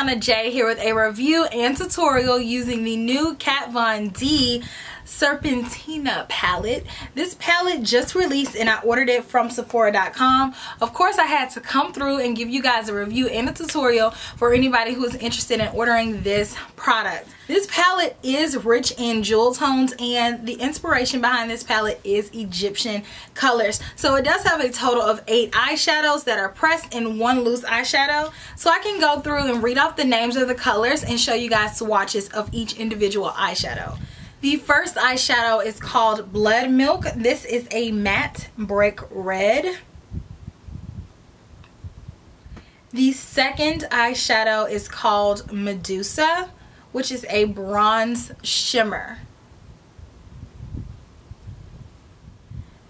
Briana Jai here with a review and tutorial using the new Kat Von D Serpentina palette. This palette just released and I ordered it from Sephora.com. Of course, I had to come through and give you guys a review and a tutorial for anybody who is interested in ordering this product. This palette is rich in jewel tones and the inspiration behind this palette is Egyptian colors. So it does have a total of eight eyeshadows that are pressed in one loose eyeshadow. So I can go through and read off the names of the colors and show you guys swatches of each individual eyeshadow. The first eyeshadow is called Blood Milk. This is a matte brick red. The second eyeshadow is called Medusa, which is a bronze shimmer.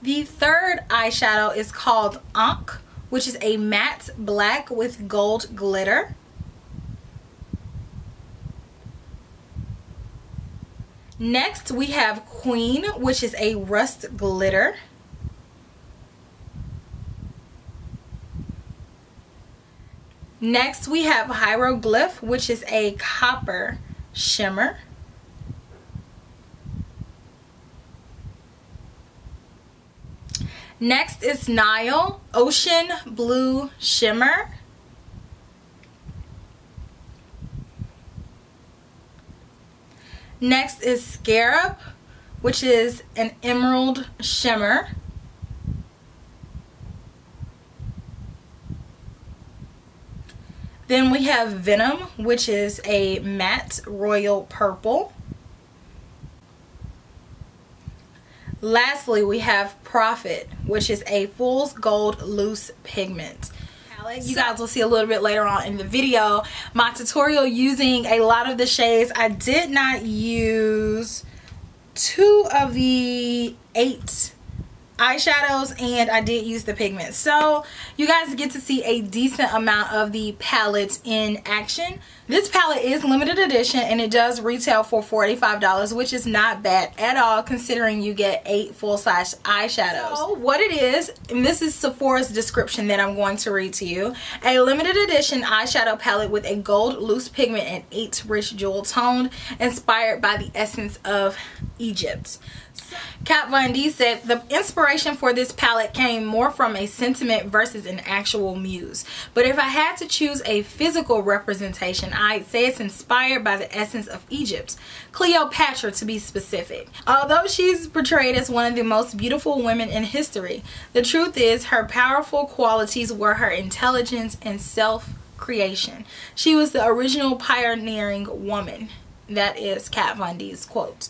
The third eyeshadow is called Ankh, which is a matte black with gold glitter. Next, we have Queen, which is a rust glitter. Next, we have Hieroglyph, which is a copper shimmer. Next is Nile, Ocean Blue Shimmer. Next is Scarab, which is an emerald shimmer. Then we have Venom, which is a matte royal purple. Lastly, we have Prophet, which is a fool's gold loose pigment palette. You guys will see a little bit later on in the video my tutorial using a lot of the shades. I did not use two of the eight eyeshadows and I did use the pigment. So you guys get to see a decent amount of the palette in action. This palette is limited edition and it does retail for $45 which is not bad at all considering you get eight full-size eyeshadows. So what it is, and this is Sephora's description that I'm going to read to you, a limited edition eyeshadow palette with a gold loose pigment and eight rich jewel toned inspired by the essence of Egypt. Kat Von D said the inspiration for this palette came more from a sentiment versus an actual muse. But if I had to choose a physical representation, I'd say it's inspired by the essence of Egypt. Cleopatra to be specific. Although she's portrayed as one of the most beautiful women in history, the truth is her powerful qualities were her intelligence and self-creation. She was the original pioneering woman. That is Kat Von D's quote.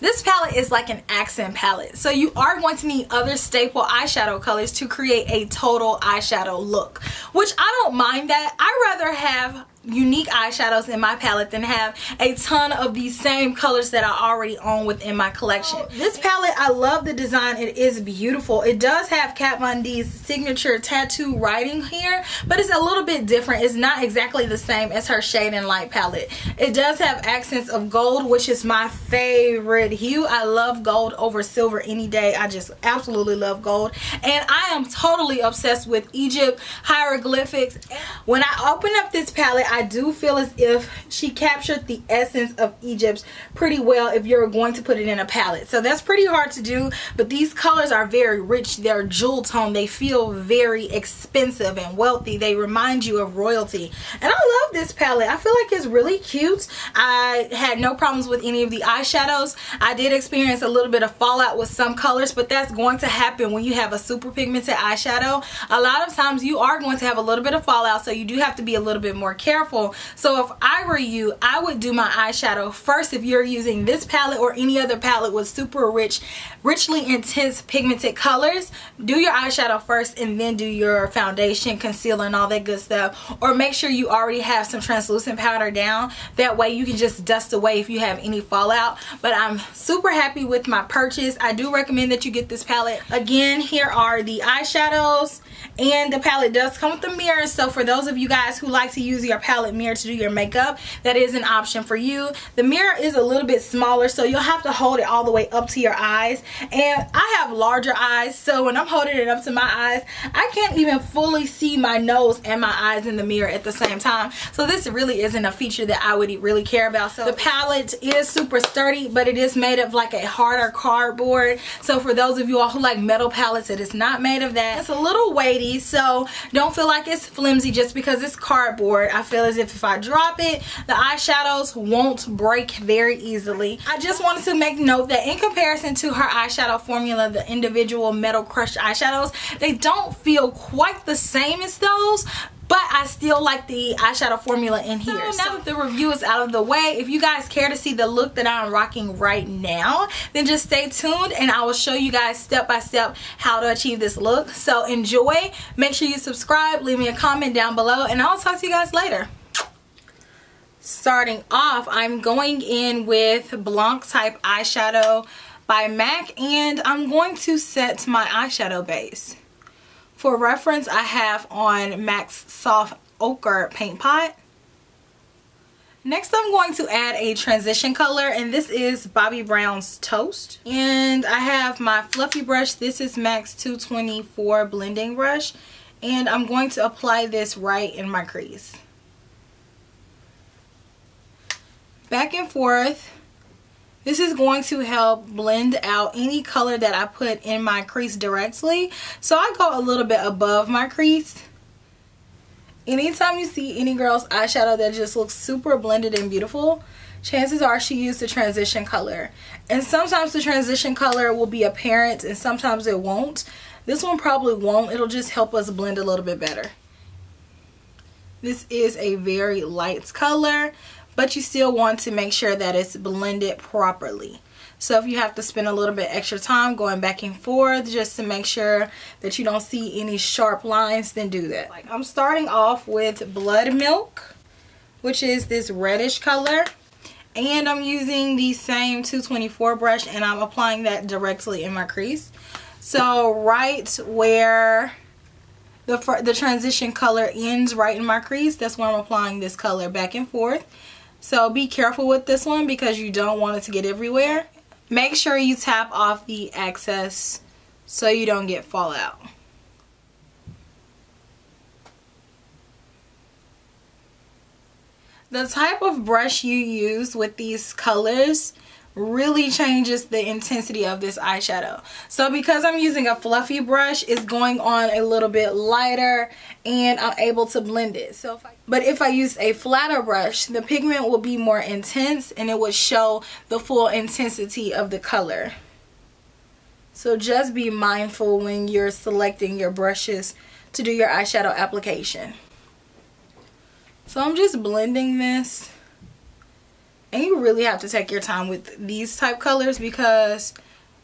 This palette is like an accent palette. So you are going to need other staple eyeshadow colors to create a total eyeshadow look. Which I don't mind that. I rather have unique eyeshadows in my palette than have a ton of these same colors that I already own within my collection. Oh, this palette, I love the design. It is beautiful. It does have Kat Von D's signature tattoo writing here, but it's a little bit different. It's not exactly the same as her Shade and Light palette. It does have accents of gold, which is my favorite hue. I love gold over silver any day. I just absolutely love gold. And I am totally obsessed with Egypt hieroglyphics. When I open up this palette, I do feel as if she captured the essence of Egypt pretty well if you're going to put it in a palette. So that's pretty hard to do, but these colors are very rich. They're jewel tone. They feel very expensive and wealthy. They remind you of royalty. And I love this palette. I feel like it's really cute. I had no problems with any of the eyeshadows. I did experience a little bit of fallout with some colors, but that's going to happen when you have a super pigmented eyeshadow. A lot of times you are going to have a little bit of fallout, so you do have to be a little bit more careful careful. So if I were you, I would do my eyeshadow first if you're using this palette or any other palette with super rich, richly intense pigmented colors. Do your eyeshadow first and then do your foundation, concealer, and all that good stuff. Or make sure you already have some translucent powder down. That way you can just dust away if you have any fallout. But I'm super happy with my purchase. I do recommend that you get this palette. Again, here are the eyeshadows and the palette does come with a mirror. So for those of you guys who like to use your palette palette mirror to do your makeup, that is an option for you. The mirror is a little bit smaller, so you'll have to hold it all the way up to your eyes. And I have larger eyes, so when I'm holding it up to my eyes, I can't even fully see my nose and my eyes in the mirror at the same time. So this really isn't a feature that I would really care about. So the palette is super sturdy, but it is made of like a harder cardboard. So for those of you all who like metal palettes, it is not made of that. It's a little weighty, so don't feel like it's flimsy just because it's cardboard. I feel as if if I drop it, the eyeshadows won't break very easily. I just wanted to make note that in comparison to her eyeshadow formula, the individual metal crushed eyeshadows, they don't feel quite the same as those, but I still like the eyeshadow formula in here. So now that the review is out of the way, if you guys care to see the look that I'm rocking right now, then just stay tuned and I will show you guys step by step how to achieve this look. So enjoy, make sure you subscribe, leave me a comment down below, and I'll talk to you guys later starting off I'm going in with Blanc type eyeshadow by MAC and I'm going to set my eyeshadow base. For reference, I have on MAC's Soft Ochre Paint Pot. Next, I'm going to add a transition color, and this is Bobbi Brown's Toast. And I have my fluffy brush. This is MAC's 224 blending brush. And I'm going to apply this right in my crease. Back and forth this is going to help blend out any color that I put in my crease directly. So I go a little bit above my crease. Anytime you see any girl's eyeshadow that just looks super blended and beautiful, chances are she used a transition color. And sometimes the transition color will be apparent and sometimes it won't. This one probably won't. It'll just help us blend a little bit better. This is a very light color but you still want to make sure that it's blended properly. So if you have to spend a little bit extra time going back and forth just to make sure that you don't see any sharp lines, then do that. Like I'm starting off with Blood Milk, which is this reddish color. And I'm using the same 224 brush and I'm applying that directly in my crease. So right where the, the transition color ends right in my crease, that's where I'm applying this color back and forth. So be careful with this one because you don't want it to get everywhere. Make sure you tap off the excess so you don't get fallout. The type of brush you use with these colors really changes the intensity of this eyeshadow. So because I'm using a fluffy brush, it's going on a little bit lighter and I'm able to blend it. So if I, but if I use a flatter brush, the pigment will be more intense and it would show the full intensity of the color. So just be mindful when you're selecting your brushes to do your eyeshadow application. So I'm just blending this and you really have to take your time with these type colors because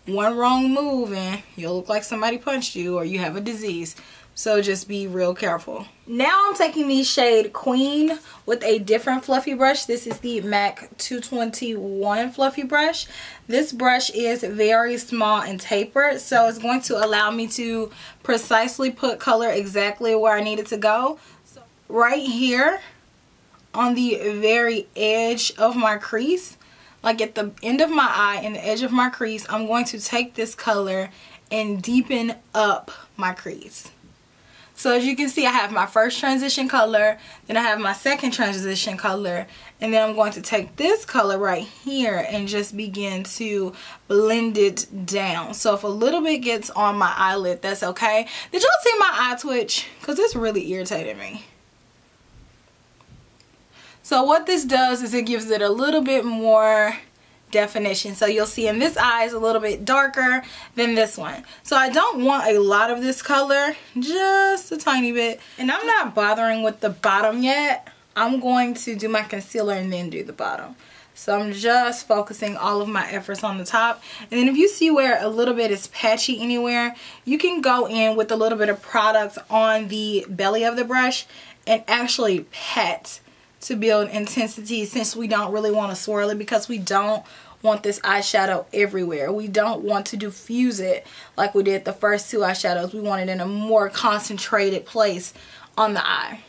one wrong move and you'll look like somebody punched you or you have a disease. So just be real careful. Now I'm taking the shade Queen with a different fluffy brush. This is the MAC 221 fluffy brush. This brush is very small and tapered. So it's going to allow me to precisely put color exactly where I need it to go. So right here on the very edge of my crease like at the end of my eye and the edge of my crease I'm going to take this color and deepen up my crease. So as you can see I have my first transition color then I have my second transition color and then I'm going to take this color right here and just begin to blend it down. So if a little bit gets on my eyelid that's okay. Did y'all see my eye twitch? Because it's really irritating me so what this does is it gives it a little bit more definition. So you'll see in this eye is a little bit darker than this one. So I don't want a lot of this color, just a tiny bit. And I'm not bothering with the bottom yet. I'm going to do my concealer and then do the bottom. So I'm just focusing all of my efforts on the top. And then if you see where a little bit is patchy anywhere, you can go in with a little bit of product on the belly of the brush and actually pat to build intensity since we don't really want to swirl it because we don't want this eyeshadow everywhere. We don't want to diffuse it like we did the first two eyeshadows. We want it in a more concentrated place on the eye.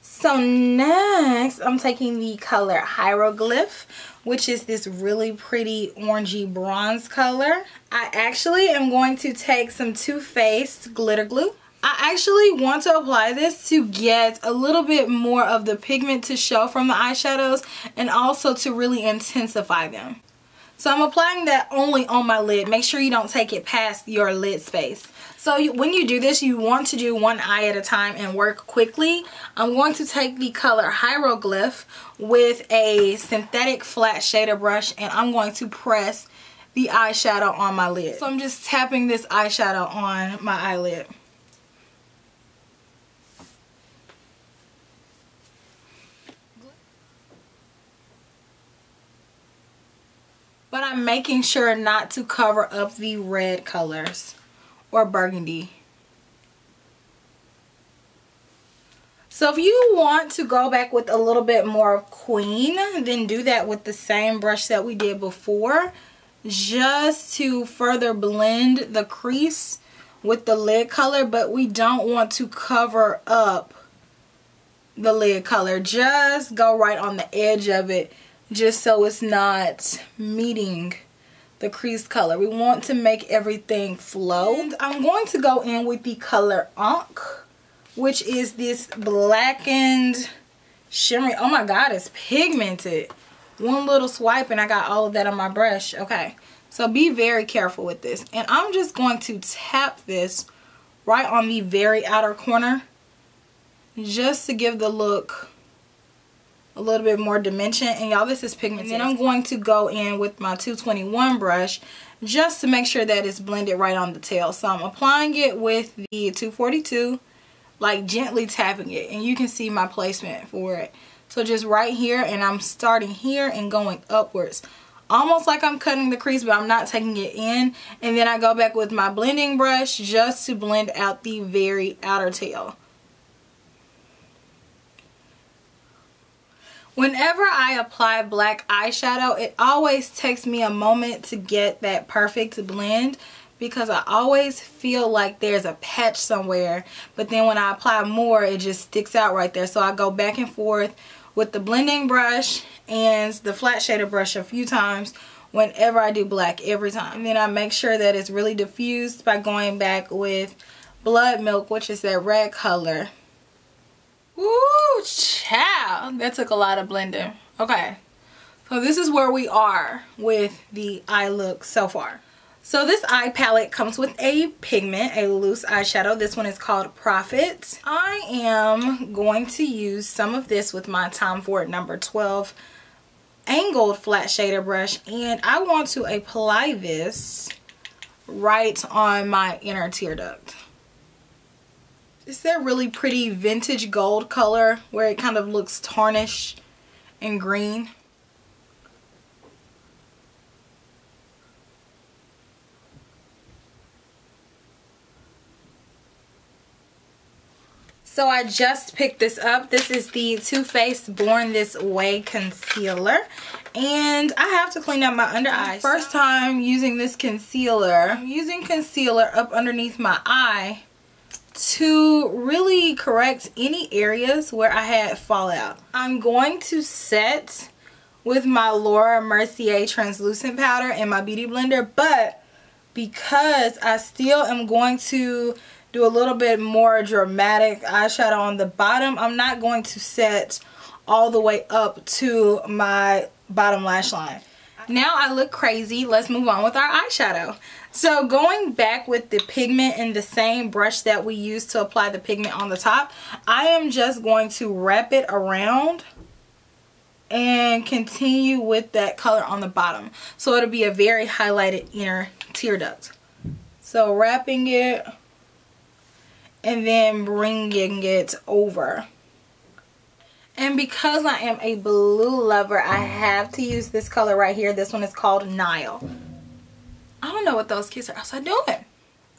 So next, I'm taking the color Hieroglyph, which is this really pretty orangey bronze color. I actually am going to take some Too Faced glitter glue. I actually want to apply this to get a little bit more of the pigment to show from the eyeshadows and also to really intensify them. So I'm applying that only on my lid. Make sure you don't take it past your lid space. So you, when you do this, you want to do one eye at a time and work quickly. I'm going to take the color Hieroglyph with a synthetic flat shader brush and I'm going to press the eyeshadow on my lid. So I'm just tapping this eyeshadow on my eyelid. But I'm making sure not to cover up the red colors or burgundy. So if you want to go back with a little bit more queen, then do that with the same brush that we did before. Just to further blend the crease with the lid color, but we don't want to cover up the lid color. Just go right on the edge of it, just so it's not meeting the crease color. We want to make everything flow. And I'm going to go in with the color Ankh, which is this blackened shimmery. Oh my god, it's pigmented. One little swipe and I got all of that on my brush. Okay, so be very careful with this. And I'm just going to tap this right on the very outer corner just to give the look a little bit more dimension and y'all this is pigment and then I'm going to go in with my 221 brush just to make sure that it's blended right on the tail. So I'm applying it with the 242 like gently tapping it and you can see my placement for it. So just right here and I'm starting here and going upwards. Almost like I'm cutting the crease but I'm not taking it in. And then I go back with my blending brush just to blend out the very outer tail Whenever I apply black eyeshadow, it always takes me a moment to get that perfect blend because I always feel like there's a patch somewhere. But then when I apply more, it just sticks out right there. So I go back and forth with the blending brush and the flat shader brush a few times whenever I do black every time. And then I make sure that it's really diffused by going back with Blood Milk, which is that red color. Ooh, child. That took a lot of blending. Okay. So this is where we are with the eye look so far. So this eye palette comes with a pigment, a loose eyeshadow. This one is called Prophet. I am going to use some of this with my Tom Ford number 12 angled flat shader brush. And I want to apply this right on my inner tear duct. It's that really pretty vintage gold color where it kind of looks tarnished and green. So I just picked this up. This is the Too Faced Born This Way Concealer. And I have to clean up my under eye. First time using this concealer. I'm using concealer up underneath my eye to really correct any areas where I had fallout. I'm going to set with my Laura Mercier translucent powder in my beauty blender but because I still am going to do a little bit more dramatic eyeshadow on the bottom I'm not going to set all the way up to my bottom lash line. Now I look crazy. Let's move on with our eyeshadow. So going back with the pigment in the same brush that we used to apply the pigment on the top, I am just going to wrap it around and continue with that color on the bottom. So it'll be a very highlighted inner tear duct. So wrapping it and then bringing it over. And because I am a blue lover, I have to use this color right here. This one is called Nile. I don't know what those kids are outside doing.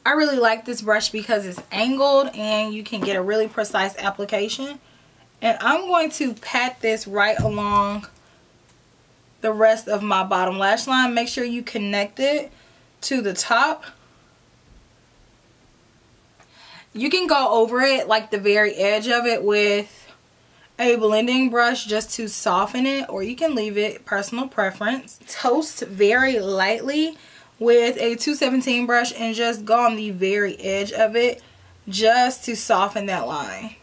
I really like this brush because it's angled and you can get a really precise application. And I'm going to pat this right along the rest of my bottom lash line. Make sure you connect it to the top. You can go over it like the very edge of it with a blending brush just to soften it or you can leave it personal preference toast very lightly with a 217 brush and just go on the very edge of it just to soften that line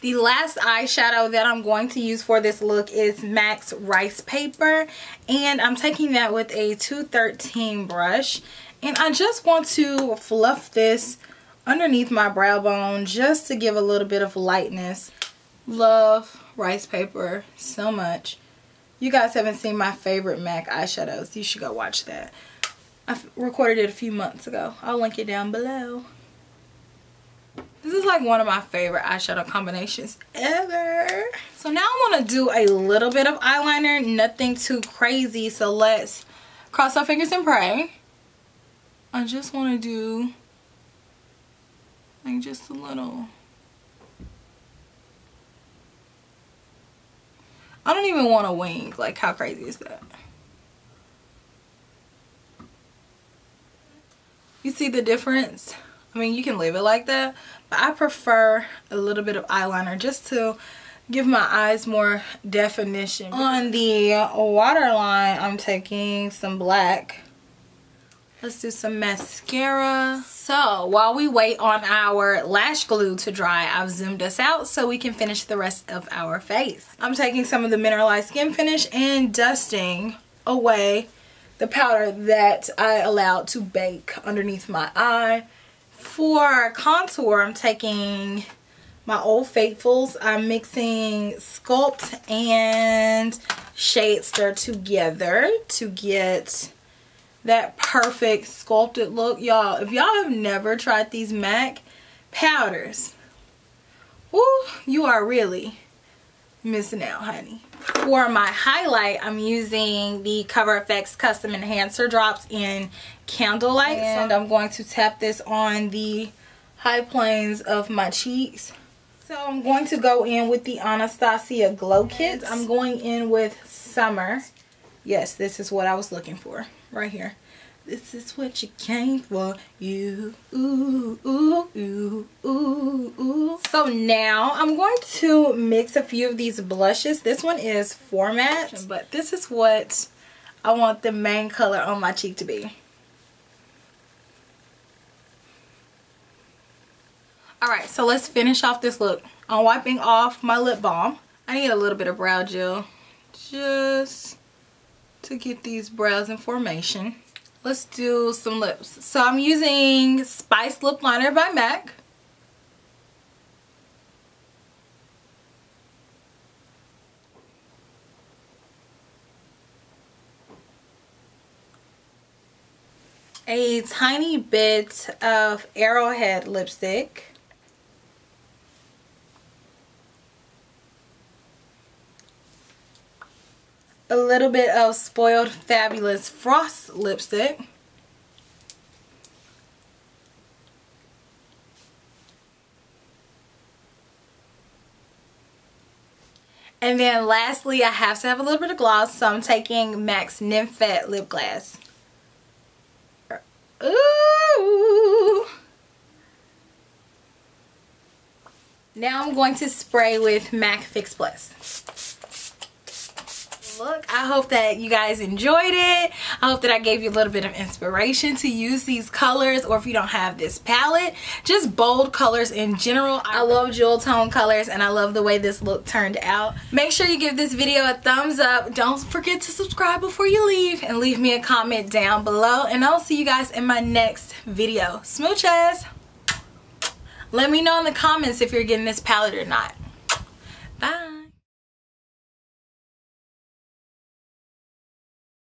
The last eyeshadow that I'm going to use for this look is MAC's Ricepaper. And I'm taking that with a 213 brush. And I just want to fluff this underneath my brow bone just to give a little bit of lightness. Love Ricepaper so much. You guys haven't seen my favorite MAC eyeshadows. You should go watch that. I recorded it a few months ago. I'll link it down below. This is like one of my favorite eyeshadow combinations ever. So now I want to do a little bit of eyeliner. Nothing too crazy. So let's cross our fingers and pray. I just want to do like just a little. I don't even want a wing. Like how crazy is that? You see the difference? I mean, you can leave it like that, but I prefer a little bit of eyeliner just to give my eyes more definition. On the waterline, I'm taking some black. Let's do some mascara. So while we wait on our lash glue to dry, I've zoomed us out so we can finish the rest of our face. I'm taking some of the mineralized skin finish and dusting away the powder that I allowed to bake underneath my eye for contour, I'm taking my Old Faithfuls. I'm mixing Sculpt and Shadester together to get that perfect sculpted look. Y'all, if y'all have never tried these MAC powders, woo, you are really missing out, honey. For my highlight, I'm using the Cover FX Custom Enhancer Drops in Candlelight. And I'm going to tap this on the high planes of my cheeks. So I'm going to go in with the Anastasia Glow Kit. I'm going in with Summer. Yes, this is what I was looking for right here. This is what you came for. You, ooh, ooh, ooh, ooh, ooh. So now I'm going to mix a few of these blushes. This one is Format, but this is what I want the main color on my cheek to be. Alright, so let's finish off this look. I'm wiping off my lip balm. I need a little bit of brow gel just to get these brows in formation let's do some lips. So I'm using Spice Lip Liner by MAC. A tiny bit of Arrowhead lipstick. A little bit of Spoiled Fabulous Frost lipstick. And then lastly, I have to have a little bit of gloss, so I'm taking MAC's Nymphette Lip Glass. Ooh! Now I'm going to spray with MAC Fix Plus look. I hope that you guys enjoyed it. I hope that I gave you a little bit of inspiration to use these colors or if you don't have this palette, just bold colors in general. I love jewel tone colors and I love the way this look turned out. Make sure you give this video a thumbs up. Don't forget to subscribe before you leave and leave me a comment down below and I'll see you guys in my next video. Smooches! Let me know in the comments if you're getting this palette or not.